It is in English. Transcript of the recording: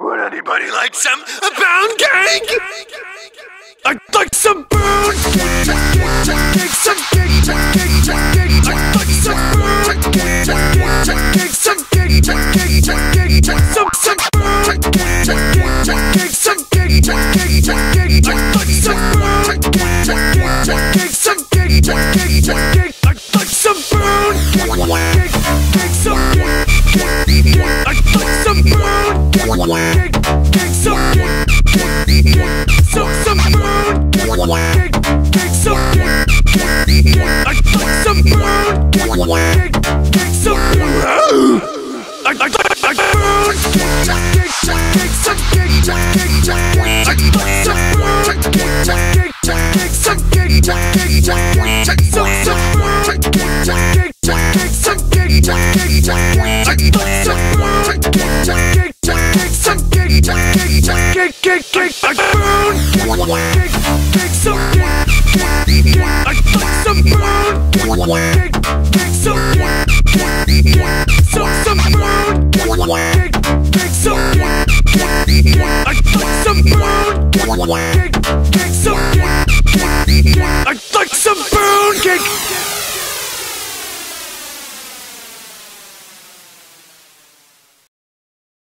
Would anybody like some a pound cake? I'd like some pound cake, cake, some cake, cake, cake. I'd like some pound cake, cake, some cake, cake, cake. Some some pound cake, cake, some cake, cake, cake. I'd like some pound cake, cake, some cake, cake, cake, cake, some. Some some pound cake, cake, some cake. I'd like some pound cake, cake, some pound kick, kick, I burn, some food. I like some burn, I like some food. kick, I like some burn.